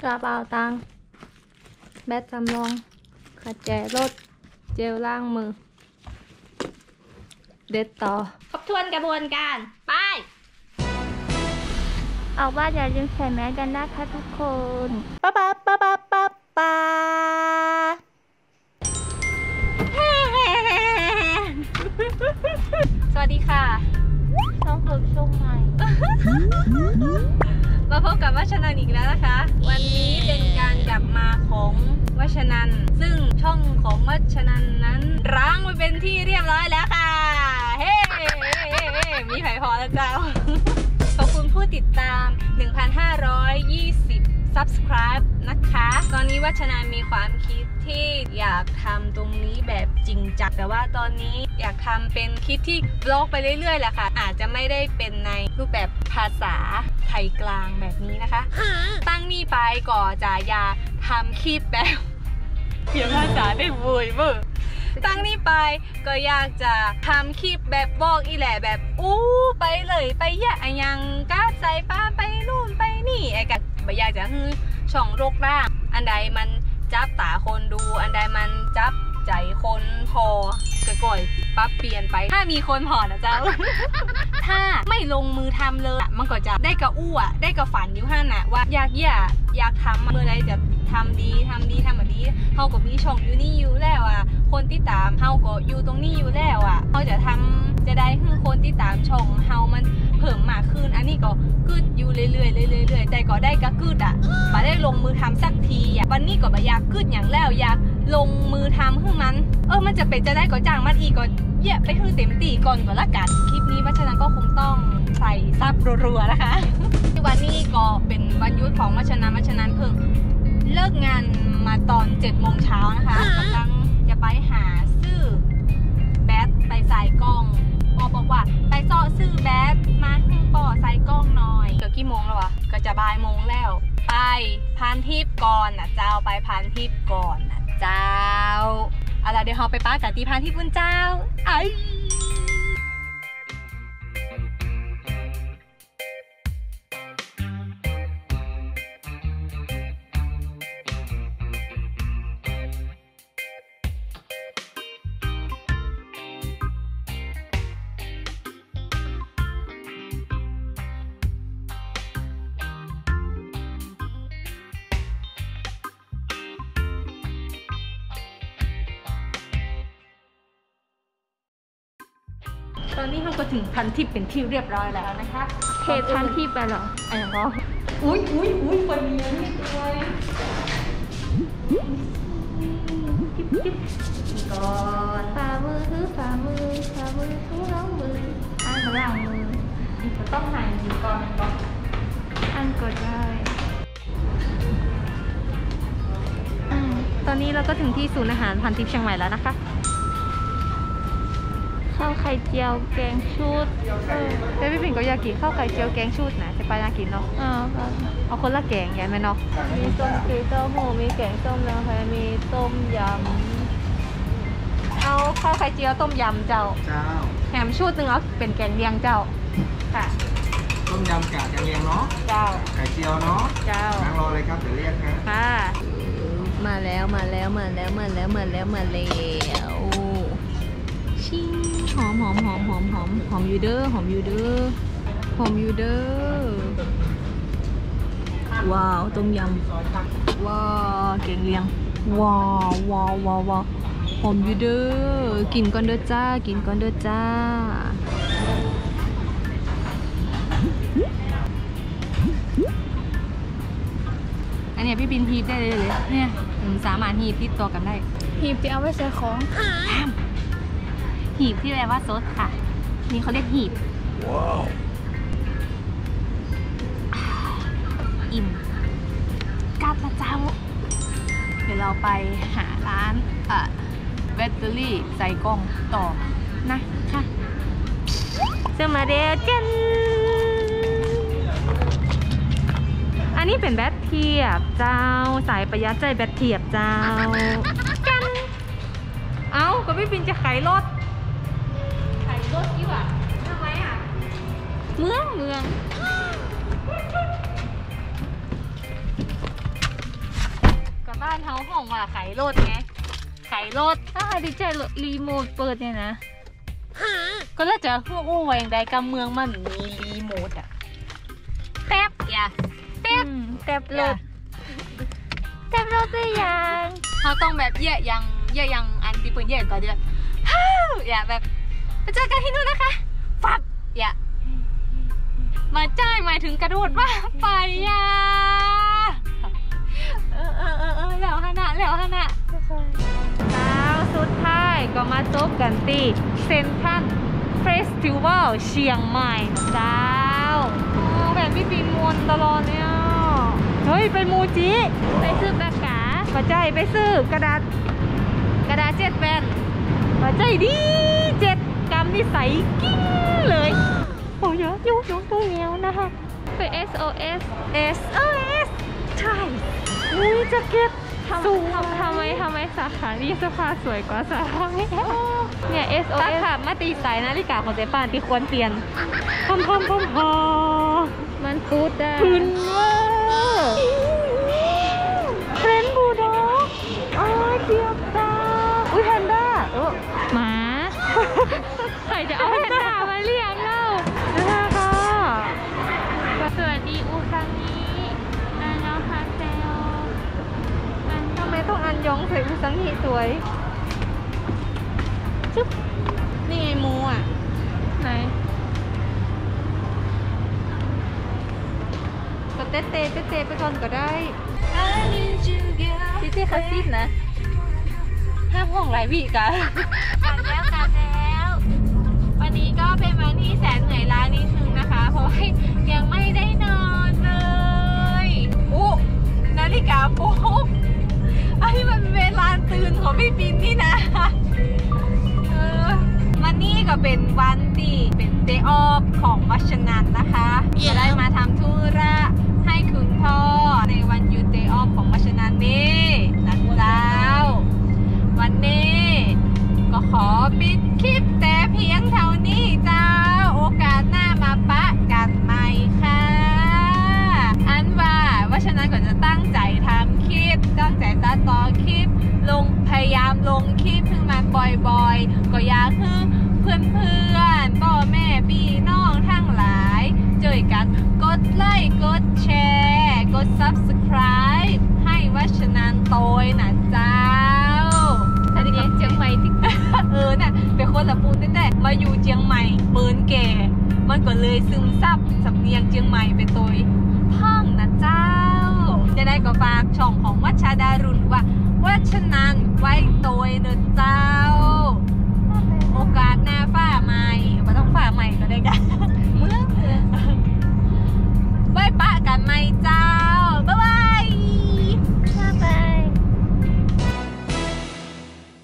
กระเป๋าตังค์แบตจำลองขัดแจรถ เจลล้างมือ เด็ดต่อครบถ้วนกระบวนการ ไปเอาว่าอย่าลืมใส่แมสกันนะคะทุกคน ป๊าป๊าป๊าป๊าป๊า พบกับวัชนันอีกแล้วนะคะ วันนี้เป็นการกลับมาของวัชนัน ซึ่งช่องของวัชนันนั้นร้างไปเป็นที่เรียบร้อยแล้วค่ะ เฮ้เฮ้เฮ้เฮ้มีไผ่พอแล้วเจ้า ขอบคุณผู้ติดตาม 1,520 subscribe นะคะ ตอนนี้วัชนามีความคิดที่อยากทำตรงนี้แบบจริงจังแต่ว่าตอนนี้อยากทำเป็นคลิปที่บล็อกไปเรื่อยๆแหละค่ะ อาจจะไม่ได้เป็นในรูปแบบภาษาไทยกลางแบบนี้นะคะ ตั้งนี่ไปก่อนจะอยากทำคลิปแบบเขียนภาษาได้เว้ยเว้ยตั้งนี้ไปก็อยากจะทำคลิปแบบบอกอีแหละแบบอู้ไปเลยไปแยะอะยังกาดใส่ป้าไปนู่นไปนี่ไอ้กั บ่อยากจะฮือช่องโรกร่าง อันใดมันจับตาคนดู อันใดมันจับใจคนพอก็ก่อยปรับเปลี่ยนไป ถ้ามีคนพอนะเจ้า ถ้าไม่ลงมือทำเลยมันก็จะได้กระอู้อะได้กระฝันอยู่ห้าน่ะว่าอยากแย่อยากทำเมื่อไรจะทำดีทำดีทำแบบนี้เขาก็มีช่องอยู่นี่อยู่แล้วอะคนที่ตามเฮาก็อยู่ตรงนี้อยู่แล้วอะเขาจะทำจะได้ให้คนที่ตามช่องเฮามัน เพิ่มมากขึ้น อันนี้ก็กึดอยู่เรื่อยๆเรื่อยๆเรื่อยๆแต่ก็ได้ก็กึดอะมาได้ลงมือทำสักทีอะวันนี้ก็บ่อยากกึดอย่างแล้วอยากลงมือทำให้มัน เออมันจะเป็นจะได้ก็จ้างมันอีกก็เย่ไปให้เต็มตีก่อนก็ละกัน คลิปนี้วัชนันก็คงต้องใส่ซับรัวๆนะคะวันนี้ก็เป็นวันยุดของวัชนันวัชนันเพิ่งเลิกงานมาตอน7โมงเช้านะคะกำลัง พันทิปก่อนนะเจ้าไปพันทิปก่อนนะเจ้าเอาล่ะไรเดี๋ยวเราไปป้ากับตีพันทิปบุญเจ้าไอ ตอนนี้เราก็ถึงพันทิปเป็นที่เรียบร้อยแล้วนะคะเขตพันที่ไปเหรออะไรเนาะอุ้ยอุ้ยอุ้ยคนเลี้ยงนี่ด้วยจิ๊บจิ๊บก่อนฝ่ามือถือฝ่ามือฝ่ามือถูล้างมืออันก็ล้างมือจะต้องหายดีก่อนก่อนอันก็ได้อืมตอนนี้เราก็ถึงที่ศูนย์อาหารพันทิพย์เชียงใหม่แล้วนะคะ ข้าวไข่เจียวแกงชุดเออแต่พี่ปิ่นก็อยากกินข้าวไก่เจียวแกงชูดนะจะไปน่ากินเนาะอ่าก็เอาคนละแกงยันไหมเนาะมีต้มจืดเต้าหู้มีแกงส้มแล้วค่ะมีต้มยเอาข้าวไข่เจียวต้มยำเจ้าเจ้าแหมชูดหนึงเอาเป็นแกงเลียงเจ้าค่ะต้มยำกากแกงเลียงเนาะเจ้าไข่เจียวเนาะเจ้านั่งรอเลยครับเดี๋ยวเรียกฮะค่ะำมาแล้วมาแล้วมาแล้วมาแล้วมาแล้วมาแล้ว ชิหอมหอมหอมหอมหอมหอมยูเด้อหอมยูเด้อหอมยูเด้อว้าวต้มยำว้าวแกงเลียงว้าวว้าวว้าวว้าวหอมยูเด้อกินก่อนเด้อจ้ากินก่อนเด้อจ้าอันนี้พี่บินฮีบได้เลยเลยเนี่ยสามารถฮีบติดตัวกันได้หีบที่เอาไว้ใส่ของหี บที่แปลว่าซดค่ะ นี่เขาเรียกหีบอิ่มกลับมาเจ้า เดี๋ยวเราไปหาร้านอะแบตเตอรี่ใส่กล้องต่อนะค่ะเสื้อมาเดเจนอันนี้เป็นแบตเทียบเจ้า สายประหยัดใจแบตเทียบเจ้า กัน เอ้าก็พี่บินจะขายรถ เมืองเมืองบ้านเฮาห้องว่าไขรถไงไขรถถ้าดิใจรีโมทเปิดเนี่ยนะก็แล้วจะฮู้อู้ว่าอย่างใดกำเมืองมันมีรีโมทอะแป๊บอย่าแป๊บอืมแต็บรอย่าถแต็บรถได้ยังเขาต้องแบบเยี่ยยังเยี่ยยังอันที่เปิดเยี่ยก่อนเดือนฮ่าวอย่าแบบไปเจอกันที่นู่นนะคะฟับอย่า มาจ้ายหมายถึงกระโดดว่าไปยาเออเออเออเออแล้วฮะนะแล้วฮะนะแล้วสุดท้ายก็มาจบกันที่เซนทันเฟสติวัลเชียงใหม่เจ้าโอ้แบบพี่ปีนมวนตลอดเนี่ยเฮ้ย ไปมูจิ ไปซื้อกากาปัจจัยไปซื้อกระดาษ กระดาษเจ็ดแผ่นปัจจัยดีเจ็ดกำนี่ใสกิ้งเลย ยอะยุ่งยุ่งตัวเงี้ยวนะคะไป SOS SOS ใช่อุ้ยแจ็คเก็ตสูงทำทำไมทำไมสาขานี้เสื้อผ้าสวยกว่าสาขานี้เนี่ย SOS ตัดขาดมาตีสายนาฬิกาของเจ๊ปานที่ควรเปลี่ยนพอมพอมพอมพอมันฟูดได้พื้นเวอร์ำไมต้องอันยองใส่อุซังฮิสวยจุ๊บนี่ไงมูอะ ไหนก็เต้เต้เต้เต้ไปก่อนก็ได้พี่เต้คาซิดนะห้ามห้องไรพี่กันกันแล้วกันแล้ว วันนี้ก็เป็นวันที่แสนเหนื่อยล้านิดนึงนะคะ เพราะว่ายังไม่ได้นอนเลยอู้นาฬิกาปลุก วัชนันนะคะจะได้มาทำธุระให้คุณพ่อในวันยุด day off ของวัชนันนี้นะเจ้า วันนี้ก็ขอปิดคลิปแต่เพียงเท่านี้เจ้า โอกาสหน้ามาปะกันใหม่ค่ะ อันว่าว่าฉะนั้นก็จะตั้งใจทำคลิป ตั้งใจตัดต่อคลิป ลงพยายามลงคลิปให้นมันบ่อยๆ ก็อยากให้เพื่อนๆพ่อแม่พี่น้องทั้งหลายเจอกันกดไลค์กดแชร์ กด subscribe ให้วัชนันโตยนะเจ้าอันนี้เจียงใหม่ที่เออน่ะเป็นคนละปูนแต่ๆมาอยู่เจียงใหม่เปินแก่มันก็เลยซึมซับสำเนียงเจียงใหม่ไปตัวห้องนะเจ้า จะได้ก็ฝากช่องของวัชดารุณว่าวัชนันไว้ตัว